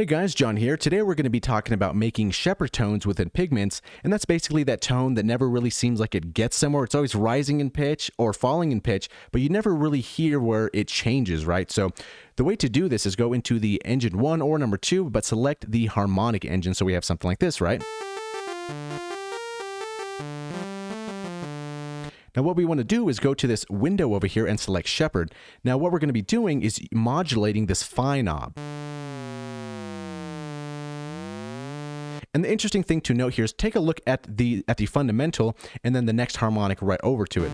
Hey guys, Jon here. Today we're going to be talking about making Shepard tones within Pigments, and that's basically that tone that never really seems like it gets somewhere. It's always rising in pitch or falling in pitch, but you never really hear where it changes, right? So the way to do this is go into the engine 1 or number 2, but select the harmonic engine so we have something like this, right? Now what we want to do is go to this window over here and select Shepard. Now what we're going to be doing is modulating this Phi knob. And the interesting thing to note here is take a look at the at the fundamental and then the next harmonic right over to it.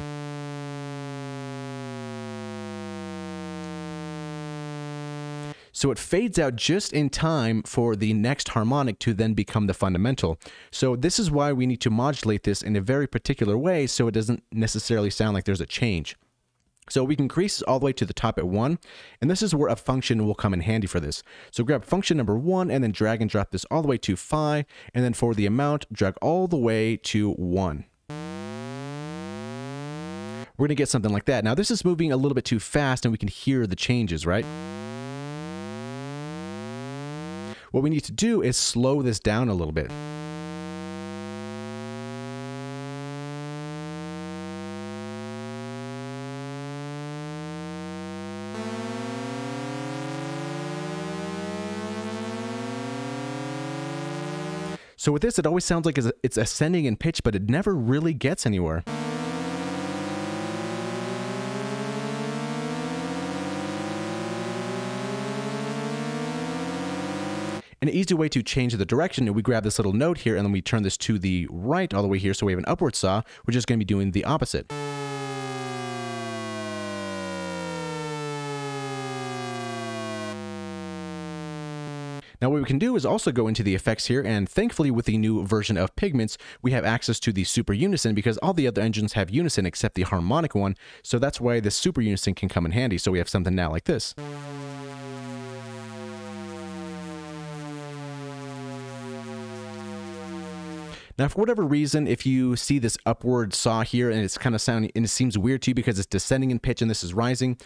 So it fades out just in time for the next harmonic to then become the fundamental. So this is why we need to modulate this in a very particular way so it doesn't necessarily sound like there's a change. So we can increase all the way to the top at 1, and this is where a function will come in handy for this. So grab function number 1 and then drag and drop this all the way to phi, and then for the amount, drag all the way to 1. We're going to get something like that. Now this is moving a little bit too fast and we can hear the changes, right? What we need to do is slow this down a little bit. So with this, it always sounds like it's ascending in pitch, but it never really gets anywhere. An easy way to change the direction, we grab this little note here and then we turn this to the right all the way here so we have an upward saw, which is going to be doing the opposite. Now what we can do is also go into the effects here and thankfully with the new version of Pigments we have access to the super unison because all the other engines have unison except the harmonic one so that's why the super unison can come in handy so we have something now like this. Now, for whatever reason, if you see this upward saw here and it's kind of sounding and it seems weird to you because it's descending in pitch and this is rising,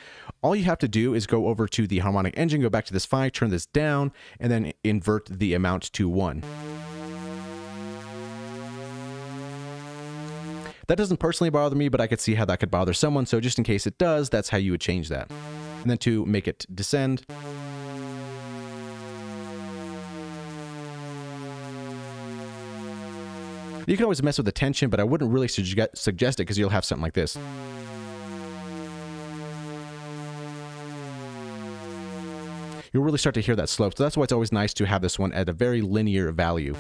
all you have to do is go over to the harmonic engine, go back to this five, turn this down, and then invert the amount to one. That doesn't personally bother me, but I could see how that could bother someone. So just in case it does, that's how you would change that. And then to make it descend, You can always mess with the tension, but I wouldn't really suge suggest it because you'll have something like this. You'll really start to hear that slope, so that's why it's always nice to have this one at a very linear value.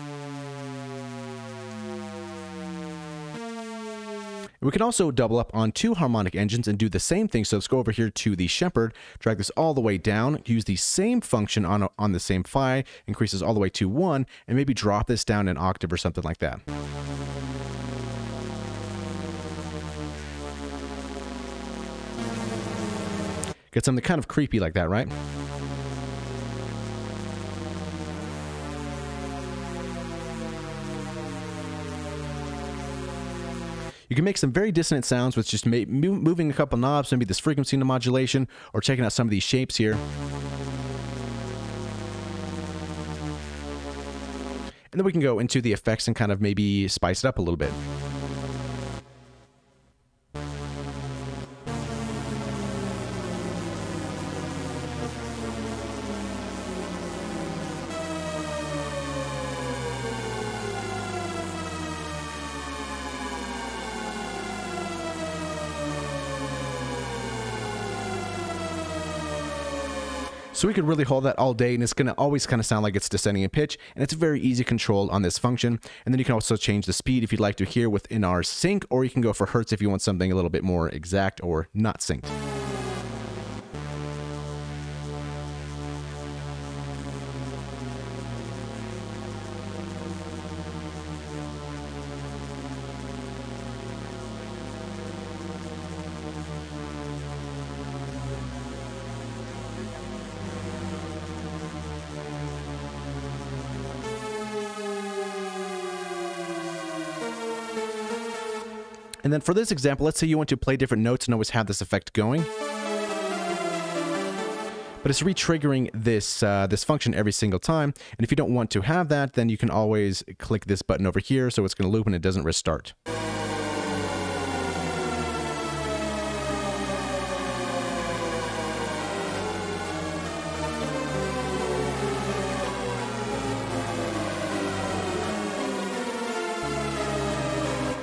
We can also double up on two harmonic engines and do the same thing. So let's go over here to the Shepard, drag this all the way down, use the same function on, on the same phi, increases all the way to 1, and maybe drop this down an octave or something like that. Get something kind of creepy like that, right? You can make some very dissonant sounds with just moving a couple knobs, maybe this frequency modulation, or checking out some of these shapes here. And then we can go into the effects and kind of maybe spice it up a little bit. So we could really hold that all day and it's to always kind of sound like it's descending in pitch and it's very easy controlled on this function. And then you can also change the speed if you'd like to hear within our sync or you can go for hertz if you want something a little bit more exact or not synced. And then for this example, let's say you want to play different notes and always have this effect going. but it's re-triggering this uh, this function every single time. And if you don't want to have that, then you can always click this button over here, so it's going to loop and it doesn't restart.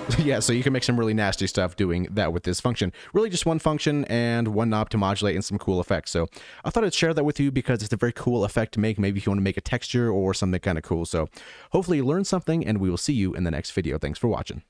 yeah, so you can make some really nasty stuff doing that with this function. Really just one function and one knob to modulate and some cool effects. So I thought I'd share that with you because it's a very cool effect to make. Maybe if you want to make a texture or something kind of cool. So hopefully you learned something and we will see you in the next video. Thanks for watching.